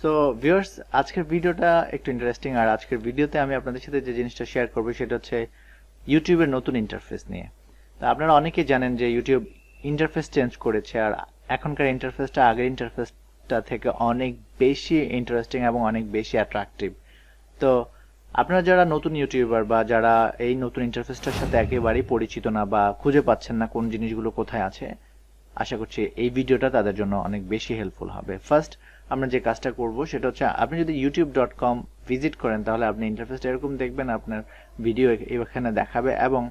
So viewers আজকের ভিডিওটা একটু ইন্টারেস্টিং আর আজকের ভিডিওতে আমি আপনাদের সাথে যে জিনিসটা শেয়ার করব সেটা হচ্ছে ইউটিউবের নতুন ইন্টারফেস নিয়ে। তা আপনারা অনেকেই জানেন যে ইউটিউব ইন্টারফেস চেঞ্জ করেছে, আর এখনকার ইন্টারফেসটা আগের ইন্টারফেসটা থেকে অনেক বেশি ইন্টারেস্টিং এবং অনেক বেশি অ্যাট্রাকটিভ তো আপনারা যারা নতুন ইউটিউবার বা যারা এই নতুন ইন্টারফেসটার সাথে একেবারেই পরিচিত না বা খুঁজে পাচ্ছেন না কোন জিনিসগুলো কোথায় আছে আশা করছি এই ভিডিওটা তাদের জন্য অনেক বেশি হেল্পফুল হবে। ফার্স্ট আমরা যে কাজটা করব সেটা হচ্ছে আপনি যদি ইউটিউব ডট কম ভিজিট করেন, তাহলে আপনি ইন্টারফেসটা এরকম দেখবেন, আপনার ভিডিও এখানে দেখাবে এবং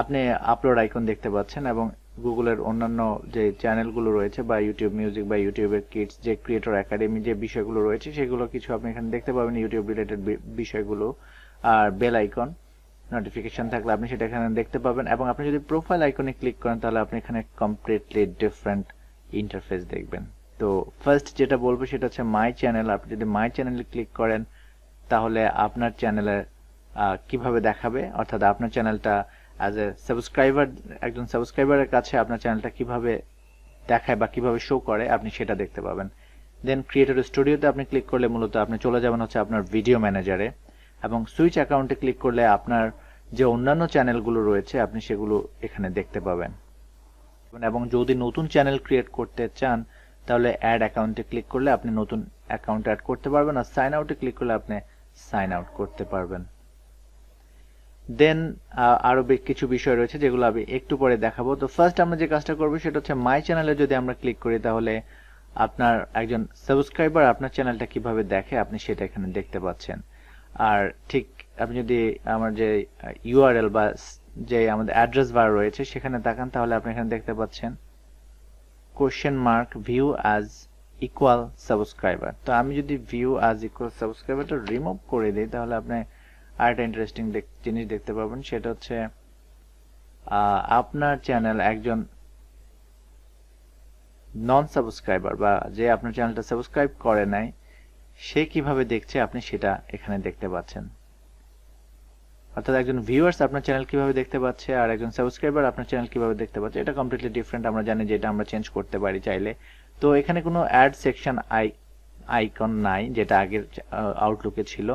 আপনি আপলোড আইকন দেখতে পাচ্ছেন এবং গুগলের অন্যান্য যে চ্যানেলগুলো রয়েছে বা ইউটিউব মিউজিক বা ইউটিউবের কিডস যে ক্রিয়েটর একাডেমি যে বিষয়গুলো রয়েছে, সেগুলো কিছু আপনি এখানে দেখতে পাবেন ইউটিউব রিলেটেড বিষয়গুলো। আর বেল আইকন নোটিফিকেশন থাকলে আপনি সেটা এখানে দেখতে পাবেন। এবং আপনি যদি প্রোফাইল আইকনে ক্লিক করেন, তাহলে আপনি এখানে কমপ্লিটলি ডিফারেন্ট ইন্টারফেস দেখবেন। তো ফার্স্ট যেটা বলব সেটা হচ্ছে মাই চ্যানেল আপনি যদি মাই চ্যানেলে ক্লিক করেন, তাহলে আপনার চ্যানেলে কীভাবে দেখাবে? অর্থাৎ আপনার চ্যানেলটা অ্যাজ এ সাবস্ক্রাইবার একজন সাবস্ক্রাইবারের কাছে আপনার চ্যানেলটা কীভাবে দেখায় বা কীভাবে শো করে, আপনি সেটা দেখতে পাবেন। দেন ক্রিয়েটর স্টুডিওতে আপনি ক্লিক করলে মূলত আপনি চলে যাবেন হচ্ছে আপনার ভিডিও ম্যানেজারে এবং সুইচ অ্যাকাউন্টে ক্লিক করলে আপনার যে অন্যান্য চ্যানেলগুলো রয়েছে, আপনি সেগুলো এখানে দেখতে পাবেন। এবং যদি নতুন চ্যানেল ক্রিয়েট করতে চান, তাহলে অ্যাড অ্যাকাউন্টে ক্লিক করলে আপনি নতুন অ্যাকাউন্ট অ্যাড করতে পারবেন, আর সাইন আউটে ক্লিক করলে আপনি সাইন আউট করতে পারবেন। দেন আরও কিছু বিষয় রয়েছে যেগুলো আমি একটু পরে দেখাবো। তো ফার্স্ট আমরা যে কাজটা করব, সেটা হচ্ছে মাই চ্যানেলে যদি আমরা ক্লিক করি, তাহলে আপনার একজন সাবস্ক্রাইবার আপনার চ্যানেলটা কীভাবে দেখে, আপনি সেটা এখানে দেখতে পাচ্ছেন। আর ঠিক আপনি যদি আমার যে ইউআরএল বা যে আমাদের অ্যাড্রেস বার রয়েছে, সেখানে তাকান, তাহলে আপনি এখানে দেখতে পাচ্ছেন question mark view as equal subscriber তো আমি যদি ভিউ অ্যাজ ইকুয়াল সাবস্ক্রাইবারটা রিমুভ করে দিই, তাহলে আপনি আরেকটা ইন্টারেস্টিং জিনিস দেখতে পাবেন। সেটা হচ্ছে আপনার চ্যানেল একজন নন সাবস্ক্রাইবার বা যে আপনার চ্যানেলটা সাবস্ক্রাইব করে নাই, সে কীভাবে দেখছে আপনি সেটা এখানে দেখতে পাচ্ছেন। অর্থাৎ একজন ভিউয়ার্স আপনার চ্যানেল কীভাবে দেখতে পাচ্ছে আর একজন সাবস্ক্রাইবার আপনার চ্যানেল কীভাবে দেখতে পাচ্ছে, এটা কমপ্লিটলি ডিফারেন্ট আমরা জানি যে এটা আমরা চেঞ্জ করতে পারি চাইলে। তো এখানে কোনো অ্যাড সেকশন আই আইকন নাই, যেটা আগের আউটলুকে ছিল।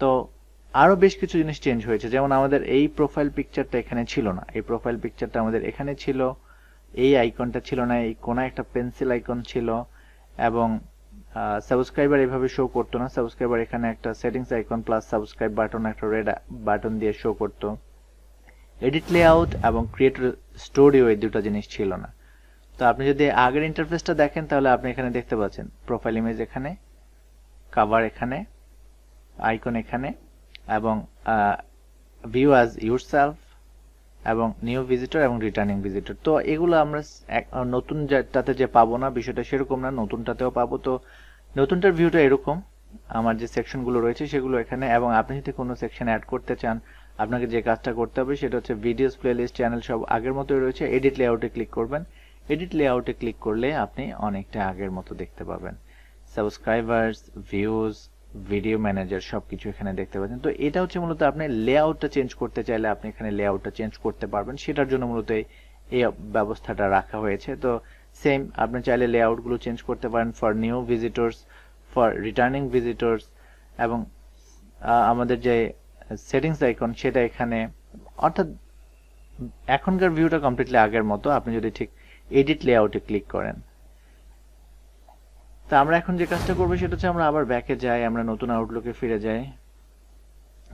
তো আরও বেশ কিছু জিনিস চেঞ্জ হয়েছে। যেমন আমাদের এই প্রোফাইল পিকচারটা এখানে ছিল না। এই প্রোফাইল পিকচারটা আমাদের এখানে ছিল। এই আইকনটা ছিল না। এই কোনা একটা পেন্সিল আইকন ছিল এবং সাবস্ক্রাইবার এভাবে শো করতো না। সাবস্ক্রাইবার এখানে একটা settings icon plus subscribe button একটা রেড বাটন দিয়ে শো করতো। এডিট লেআউট এবং ক্রিয়েটর স্টোরিও এই দুটো জিনিস ছিল না। তো আপনি যদি আগের ইন্টারফেসটা দেখেন, তাহলে আপনি এখানে দেখতে পাচ্ছেন। প্রোফাইল ইমেজ এখানে কাভার এখানে আইকন এখানে এবং ভিউ অ্যাজ ইউরসেলফ এবং নিউ ভিজিটর এবং রিটার্নিং ভিজিটর তো এগুলো আমরা নতুন যেটাতে যে পাবো না, বিষয়টা সেরকম না, নতুনটাতেও পাবো। তো নতুনটার ভিউটা এরকম, আমার যে সেকশনগুলো রয়েছে সেগুলো এখানে, এবং আপনি যদি কোনো সেকশন অ্যাড করতে চান, আপনাকে যে কাজটা করতে হবে সেটা হচ্ছে ভিডিওস প্লেলিস্ট চ্যানেল সব আগের মতোই রয়েছে এডিট লেআউটে ক্লিক করবেন। এডিট লেআউটে ক্লিক করলে আপনি অনেকটা আগের মতো দেখতে পাবেন। সাবস্ক্রাইবার্স ভিউজ ভিডিও ম্যানেজার সব কিছু এখানে দেখতে পাচ্ছেন। তো এটা হচ্ছে মূলত আপনি লেআউটটা চেঞ্জ করতে চাইলে আপনি এখানে লেআউটটা চেঞ্জ করতে পারবেন। সেটার জন্য মূলত এই ব্যবস্থাটা রাখা হয়েছে। তো সেম আপনি চাইলে লেআউটগুলো চেঞ্জ করতে পারেন for new visitors for returning visitors এবং আমাদের যে সেটিংস আইকন সেটা এখানে, অর্থাৎ এখনকার ভিউটা কমপ্লিটলি আগের মতো। আপনি যদি ঠিক এডিট লেআউটে ক্লিক করেন। তা আমরা এখন যে কাজটা করব সেটা হচ্ছে আমরা আবার ব্যাকে যাই, আমরা নতুন আউটলুকে ফিরে যাই।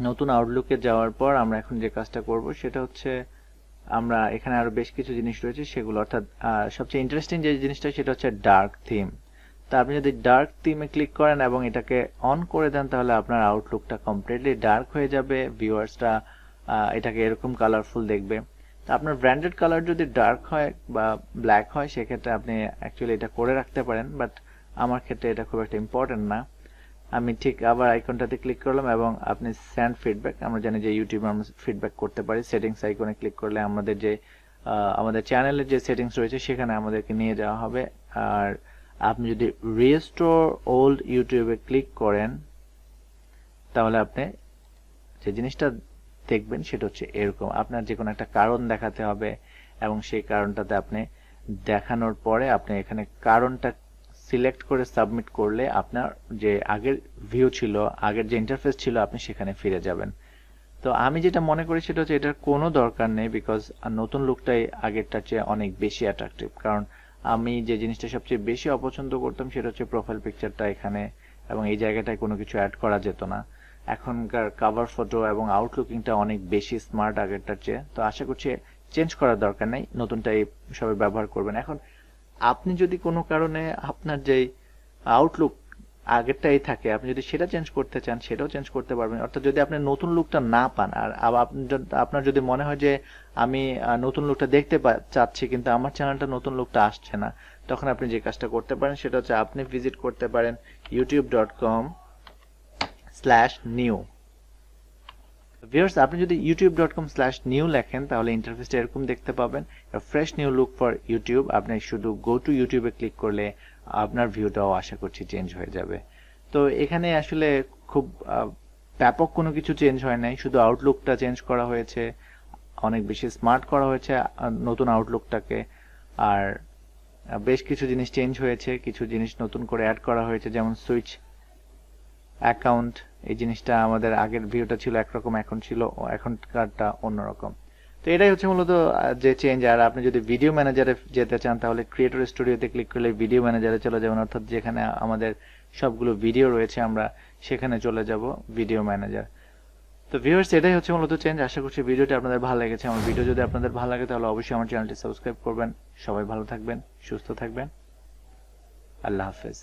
নতুন আউটলুকে যাওয়ার পর আমরা এখন যে কাজটা করব সেটা হচ্ছে আমরা এখানে আরও বেশ কিছু জিনিস রয়েছে, সেগুলো অর্থাৎ সবচেয়ে ইন্টারেস্টিং যে জিনিসটা সেটা হচ্ছে ডার্ক থিম তা আপনি যদি ডার্ক থিমে ক্লিক করেন এবং এটাকে অন করে দেন, তাহলে আপনার আউটলুকটা কমপ্লিটলি ডার্ক হয়ে যাবে ভিউয়ার্সটা এটাকে এরকম কালারফুল দেখবে। তা আপনার ব্র্যান্ডেড কালার যদি ডার্ক হয় বা ব্ল্যাক হয়, সেক্ষেত্রে আপনি অ্যাকচুয়ালি এটা করে রাখতে পারেন বাট আমার ক্ষেত্রে এটা খুব একটা ইম্পর্টেন্ট না। আমি ঠিক আবার আইকনটাতে ক্লিক করলাম এবং আপনি স্যান্ড ফিডব্যাক আমরা জানি যে ইউটিউবে আমরা ফিডব্যাক করতে পারি। সেটিংস আইকনে ক্লিক করলে আমাদের যে আমাদের চ্যানেলের যে সেটিংস রয়েছে, সেখানে আমাদেরকে নিয়ে যাওয়া হবে। আর আপনি যদি রিস্টোর ওল্ড ইউটিউবে ক্লিক করেন, তাহলে আপনি যে জিনিসটা দেখবেন সেটা হচ্ছে এরকম। আপনার যে কোনো একটা কারণ দেখাতে হবে এবং সেই কারণটাতে আপনি দেখানোর পরে আপনি এখানে কারণটা সিলেক্ট করে সাবমিট করলে আপনার যে আগের ভিউ ছিল, আগের যে ইন্টারফেস ছিল, আপনি সেখানে ফিরে যাবেন। তো আমি যেটা মনে করি সেটা হচ্ছে এটার কোনো দরকার নেই বিকজ নতুন লুকটাই আগেরটার চেয়ে অনেক বেশি অ্যাট্রাকটিভ কারণ আমি যে জিনিসটা সবচেয়ে বেশি অপছন্দ করতাম সেটা হচ্ছে প্রোফাইল পিকচারটা এখানে এবং এই জায়গাটায় কোনো কিছু অ্যাড করা যেত না। এখনকার কাভার ফটো এবং আউটলুকিংটা অনেক বেশি স্মার্ট আগেরটার চেয়ে। তো আশা করছি চেঞ্জ করার দরকার নেই। নতুনটাই সবাই ব্যবহার করবেন। এখন আপনি যদি কোনো কারণে আপনার যেই আউটলুক আগেরটাই থাকে, আপনি যদি সেটা চেঞ্জ করতে চান, সেটাও চেঞ্জ করতে পারবেন। অর্থাৎ যদি আপনি নতুন লুকটা না পান, আর আপনার যদি মনে হয় যে আমি নতুন লুকটা দেখতে চাচ্ছি, কিন্তু আমার চ্যানেলটা নতুন লুকটা আসছে না, তখন আপনি যে কাজটা করতে পারেন, সেটা হচ্ছে আপনি ভিজিট করতে পারেন YouTube dot com slash new viewers আপনি যদি YouTube dot com slash new লেখেন, তাহলে ইন্টারফেসটা এরকম দেখতে পাবেন। Fresh new look for YouTube আপনি শুধু গো টু ইউটিউবে ক্লিক করলে আপনার ভিউটাও আশা করছি চেঞ্জ হয়ে যাবে। তো এখানে আসলে খুব ব্যাপক কোনো কিছু চেঞ্জ হয় নাই। শুধু আউটলুকটা চেঞ্জ করা হয়েছে। অনেক বেশি স্মার্ট করা হয়েছে নতুন আউটলুকটাকে আর বেশ কিছু জিনিস চেঞ্জ হয়েছে। কিছু জিনিস নতুন করে অ্যাড করা হয়েছে, যেমন সুইচ অ্যাকাউন্ট এই জিনিসটা আমাদের আগের ভিউটা ছিল একরকম, এখন ছিল, এখনকারটা অন্যরকম। তো এটাই হচ্ছে মূলত যে চেঞ্জ আর আপনি যদি ভিডিও ম্যানেজারে যেতে চান, তাহলে ক্রিয়েটর স্টুডিওতে ক্লিক করলে ভিডিও ম্যানেজারে চলে যাবেন। অর্থাৎ যেখানে আমাদের সবগুলো ভিডিও রয়েছে, আমরা সেখানে চলে যাব ভিডিও ম্যানেজার তো ভিউয়ার্স এটাই হচ্ছে মূলত চেঞ্জ আশা করছি ভিডিওটি আপনাদের ভালো লেগেছে। আমার ভিডিও যদি আপনাদের ভালো লাগে, তাহলে অবশ্যই আমার চ্যানেলটি সাবস্ক্রাইব করবেন। সবাই ভালো থাকবেন, সুস্থ থাকবেন। আল্লাহ হাফেজ।